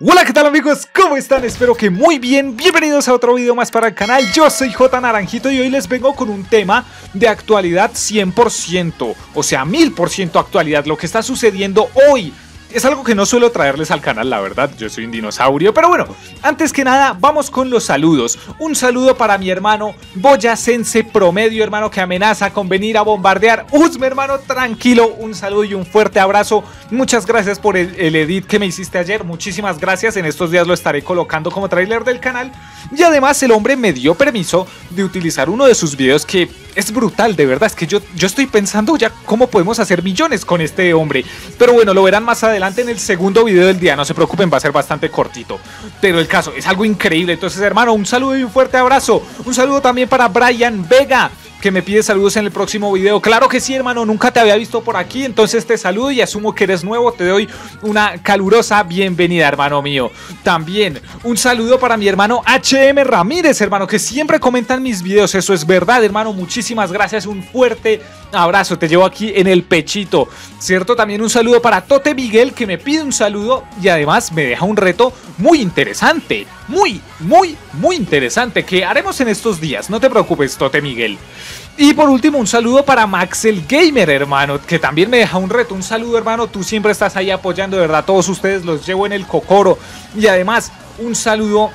Hola, ¿qué tal amigos? ¿Cómo están? Espero que muy bien. Bienvenidos a otro video más para el canal. Yo soy J Naranjito y hoy les vengo con un tema de actualidad 100%, o sea, 1000% actualidad, lo que está sucediendo hoy es algo que no suelo traerles al canal, la verdad, yo soy un dinosaurio. Pero bueno, antes que nada, vamos con los saludos. Un saludo para mi hermano Boyacense Promedio, hermano, que amenaza con venir a bombardear. Usme, hermano, tranquilo. Un saludo y un fuerte abrazo. Muchas gracias por el, el edit que me hiciste ayer. Muchísimas gracias. En estos días lo estaré colocando como trailer del canal. Y además, el hombre me dio permiso de utilizar uno de sus videos que es brutal, de verdad. Es que yo, yo estoy pensando ya cómo podemos hacer millones con este hombre. Pero bueno, lo verán más adelante en el segundo video del día. No se preocupen, va a ser bastante cortito. Pero el caso es algo increíble. Entonces, hermano, un saludo y un fuerte abrazo. Un saludo también para Brian Vega que me pide saludos en el próximo video. Claro que sí, hermano, nunca te había visto por aquí, entonces te saludo y asumo que eres nuevo. Te doy una calurosa bienvenida, hermano mío. También un saludo para mi hermano HM Ramírez, hermano, que siempre comenta en mis videos. Eso es verdad, hermano. Muchísimas gracias. Un fuerte abrazo. Te llevo aquí en el pechito, ¿cierto? También un saludo para Tote Miguel, que me pide un saludo y además me deja un reto muy interesante. Muy, muy, muy interesante que haremos en estos días. No te preocupes, Tote Miguel. Y por último, un saludo para Maxel Gamer, hermano, que también me deja un reto. Un saludo, hermano. Tú siempre estás ahí apoyando, verdad. Todos ustedes los llevo en el cocoro. Y además, un saludo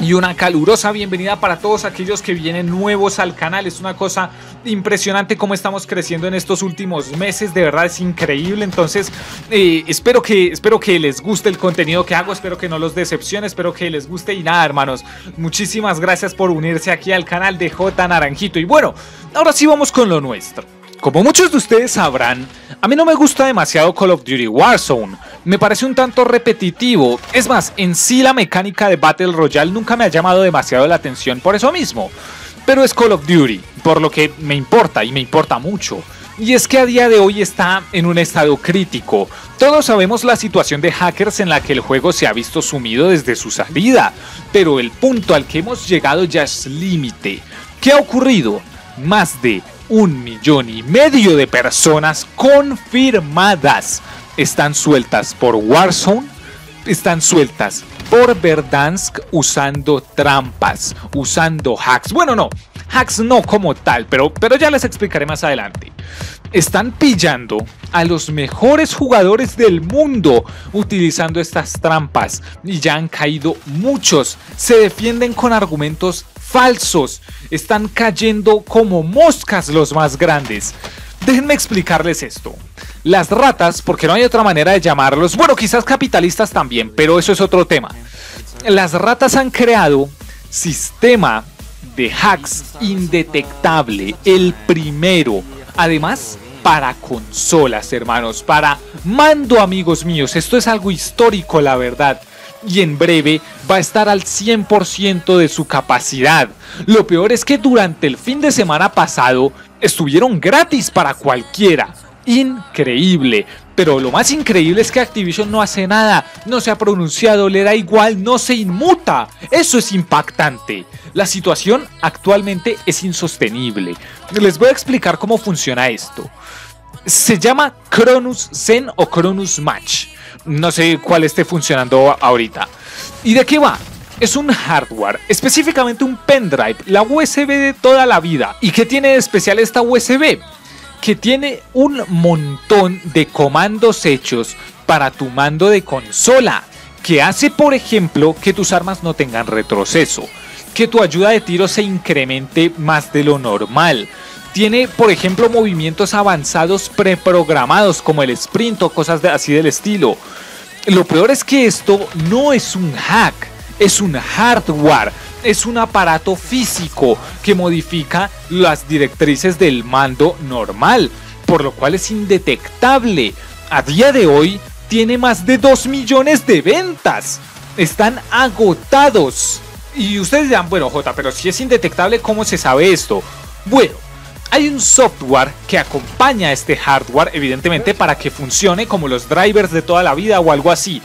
y una calurosa bienvenida para todos aquellos que vienen nuevos al canal. Es una cosa impresionante cómo estamos creciendo en estos últimos meses. De verdad es increíble. Entonces, eh, espero, que, espero que les guste el contenido que hago. Espero que no los decepcione. Espero que les guste. Y nada, hermanos, muchísimas gracias por unirse aquí al canal de J Naranjito. Y bueno, ahora sí vamos con lo nuestro. Como muchos de ustedes sabrán, a mí no me gusta demasiado Call of Duty Warzone, me parece un tanto repetitivo, es más, en sí la mecánica de Battle Royale nunca me ha llamado demasiado la atención por eso mismo, pero es Call of Duty, por lo que me importa y me importa mucho. Y es que a día de hoy está en un estado crítico. Todos sabemos la situación de hackers en la que el juego se ha visto sumido desde su salida, pero el punto al que hemos llegado ya es límite. ¿Qué ha ocurrido? Más de un millón y medio de personas confirmadas están sueltas por Warzone, están sueltas por Verdansk usando trampas, usando hacks. Bueno, no, hacks no como tal, pero, pero ya les explicaré más adelante. Están pillando a los mejores jugadores del mundo utilizando estas trampas y ya han caído muchos. Se defienden con argumentos falsos. Están cayendo como moscas los más grandes. Déjenme explicarles esto. Las ratas, porque no hay otra manera de llamarlos, bueno, quizás capitalistas también, pero eso es otro tema. Las ratas han creado sistema de hacks indetectable, el primero. Además, para consolas, hermanos, para mando, amigos míos. Esto es algo histórico, la verdad y en breve va a estar al 100% de su capacidad. Lo peor es que durante el fin de semana pasado estuvieron gratis para cualquiera. Increíble. Pero lo más increíble es que Activision no hace nada, no se ha pronunciado, le da igual, no se inmuta. Eso es impactante. La situación actualmente es insostenible. Les voy a explicar cómo funciona esto. Se llama Cronus Zen o Cronus Match no sé cuál esté funcionando ahorita. ¿Y de qué va? Es un hardware, específicamente un pendrive, la USB de toda la vida. ¿Y qué tiene de especial esta USB? Que tiene un montón de comandos hechos para tu mando de consola, que hace por ejemplo que tus armas no tengan retroceso, que tu ayuda de tiro se incremente más de lo normal, tiene, por ejemplo, movimientos avanzados preprogramados como el sprint o cosas así del estilo. Lo peor es que esto no es un hack, es un hardware, es un aparato físico que modifica las directrices del mando normal, por lo cual es indetectable. A día de hoy tiene más de 2 millones de ventas. Están agotados. Y ustedes dirán, bueno J, pero si es indetectable, ¿cómo se sabe esto? Bueno, hay un software que acompaña a este hardware, evidentemente, para que funcione como los drivers de toda la vida o algo así.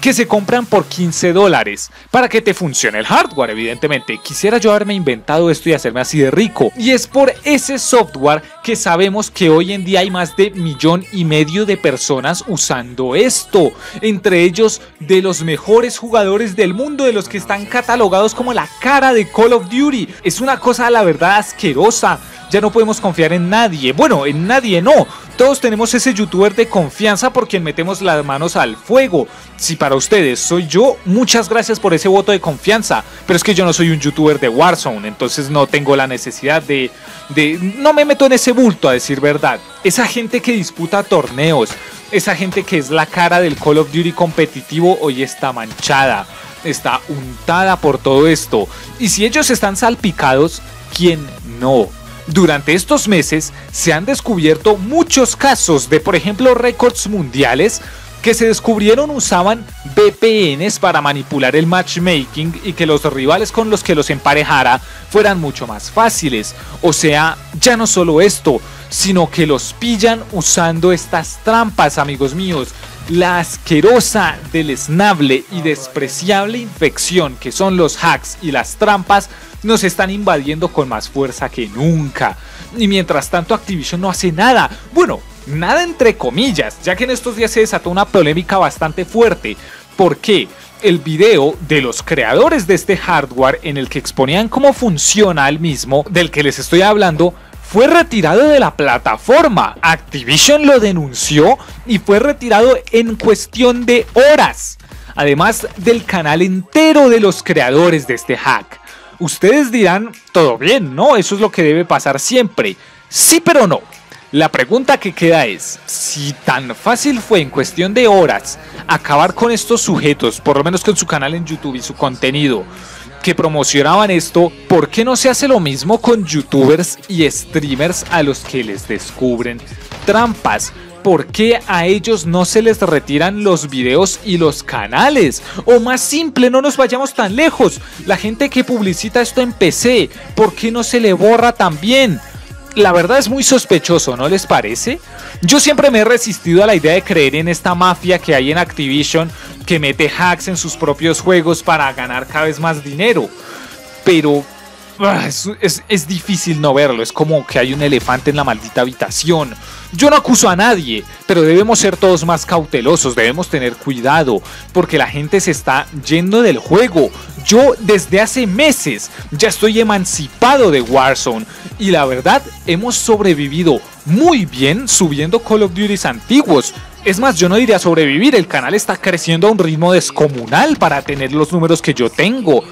que se compran por 15 dólares para que te funcione el hardware, evidentemente. Quisiera yo haberme inventado esto y hacerme así de rico. Y es por ese software que sabemos que hoy en día hay más de millón y medio de personas usando esto. Entre ellos de los mejores jugadores del mundo, de los que están catalogados como la cara de Call of Duty. Es una cosa, la verdad, asquerosa ya no podemos confiar en nadie. Bueno, en nadie no. Todos tenemos ese youtuber de confianza por quien metemos las manos al fuego. Si para ustedes soy yo, muchas gracias por ese voto de confianza. Pero es que yo no soy un youtuber de Warzone, entonces no tengo la necesidad de... de no me meto en ese bulto a decir verdad. Esa gente que disputa torneos, esa gente que es la cara del Call of Duty competitivo hoy está manchada. Está untada por todo esto. Y si ellos están salpicados, ¿quién no? Durante estos meses se han descubierto muchos casos de, por ejemplo, récords mundiales que se descubrieron usaban VPNs para manipular el matchmaking y que los rivales con los que los emparejara fueran mucho más fáciles. O sea, ya no solo esto, sino que los pillan usando estas trampas, amigos míos. La asquerosa, deleznable y despreciable infección que son los hacks y las trampas nos están invadiendo con más fuerza que nunca. Y mientras tanto Activision no hace nada. Bueno, nada entre comillas, ya que en estos días se desató una polémica bastante fuerte. ¿Por qué? El video de los creadores de este hardware en el que exponían cómo funciona el mismo, del que les estoy hablando, fue retirado de la plataforma. Activision lo denunció y fue retirado en cuestión de horas. Además del canal entero de los creadores de este hack. Ustedes dirán, todo bien, ¿no? Eso es lo que debe pasar siempre. Sí, pero no. La pregunta que queda es, si tan fácil fue en cuestión de horas acabar con estos sujetos, por lo menos con su canal en YouTube y su contenido, que promocionaban esto, ¿por qué no se hace lo mismo con youtubers y streamers a los que les descubren trampas? ¿por qué a ellos no se les retiran los videos y los canales? O más simple, no nos vayamos tan lejos. La gente que publicita esto en PC, ¿por qué no se le borra también? La verdad es muy sospechoso, ¿no les parece? Yo siempre me he resistido a la idea de creer en esta mafia que hay en Activision que mete hacks en sus propios juegos para ganar cada vez más dinero. Pero Ah, es, difícil no verlo, es como que hay un elefante en la maldita habitación. Yo no acuso a nadie, pero debemos ser todos más cautelosos, debemos tener cuidado, porque la gente se está yendo del juego. Yo desde hace meses ya estoy emancipado de Warzone y la verdad hemos sobrevivido muy bien subiendo Call of Duty antiguos. Es más, yo no diría sobrevivir, el canal está creciendo a un ritmo descomunal para tener los números que yo tengo.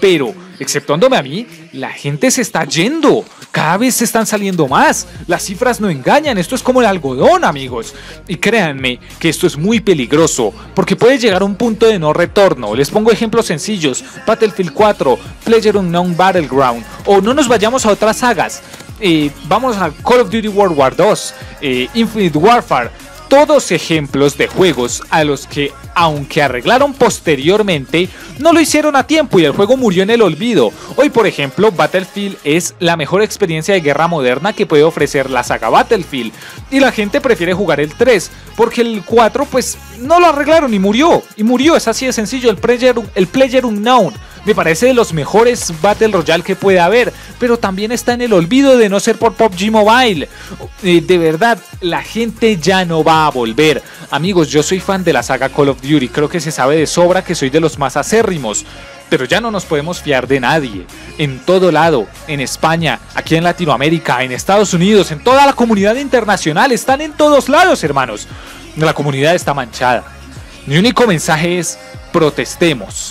Pero, exceptuándome a mí, la gente se está yendo. Cada vez se están saliendo más. Las cifras no engañan. Esto es como el algodón, amigos. Y créanme que esto es muy peligroso. Porque puede llegar a un punto de no retorno. Les pongo ejemplos sencillos. Battlefield 4, Pleasure Unknown Battleground. O no nos vayamos a otras sagas. Eh, vamos a Call of Duty World War 2, eh, Infinite Warfare todos ejemplos de juegos a los que, aunque arreglaron posteriormente, no lo hicieron a tiempo y el juego murió en el olvido. Hoy, por ejemplo, Battlefield es la mejor experiencia de guerra moderna que puede ofrecer la saga Battlefield. Y la gente prefiere jugar el 3, porque el 4 pues no lo arreglaron y murió. Y murió, es así de sencillo, el Player, el player Unknown me parece de los mejores Battle Royale que puede haber, pero también está en el olvido de no ser por PUBG Mobile. Eh, de verdad, la gente ya no va a volver. Amigos, yo soy fan de la saga Call of Duty, creo que se sabe de sobra que soy de los más acérrimos. Pero ya no nos podemos fiar de nadie. En todo lado, en España, aquí en Latinoamérica, en Estados Unidos, en toda la comunidad internacional, están en todos lados, hermanos. La comunidad está manchada. Mi único mensaje es protestemos.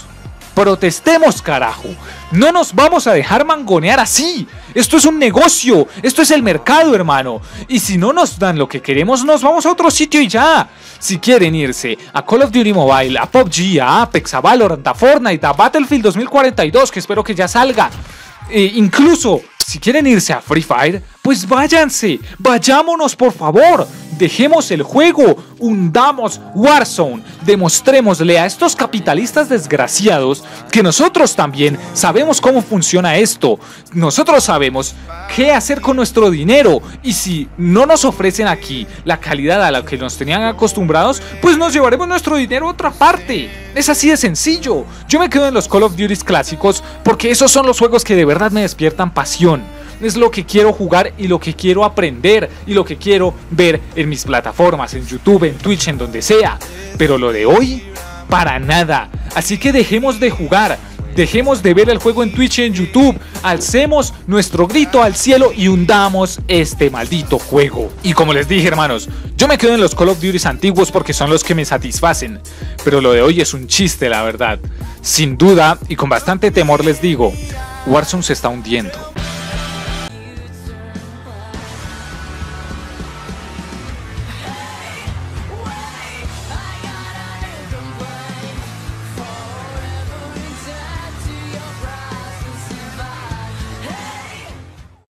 Protestemos, carajo. No nos vamos a dejar mangonear así. Esto es un negocio. Esto es el mercado, hermano. Y si no nos dan lo que queremos, nos vamos a otro sitio y ya. Si quieren irse a Call of Duty Mobile, a PUBG, a Apex, a Valorant, a Fortnite, a Battlefield 2042, que espero que ya salga. E incluso, si quieren irse a Free Fire, pues váyanse. Vayámonos, por favor. Dejemos el juego, hundamos Warzone, demostrémosle a estos capitalistas desgraciados que nosotros también sabemos cómo funciona esto. Nosotros sabemos qué hacer con nuestro dinero y si no nos ofrecen aquí la calidad a la que nos tenían acostumbrados, pues nos llevaremos nuestro dinero a otra parte. Es así de sencillo. Yo me quedo en los Call of Duty clásicos porque esos son los juegos que de verdad me despiertan pasión es lo que quiero jugar y lo que quiero aprender y lo que quiero ver en mis plataformas, en YouTube, en Twitch, en donde sea. Pero lo de hoy, para nada. Así que dejemos de jugar. Dejemos de ver el juego en Twitch y en YouTube, alcemos nuestro grito al cielo y hundamos este maldito juego. Y como les dije hermanos, yo me quedo en los Call of Duty antiguos porque son los que me satisfacen, pero lo de hoy es un chiste la verdad. Sin duda y con bastante temor les digo, Warzone se está hundiendo.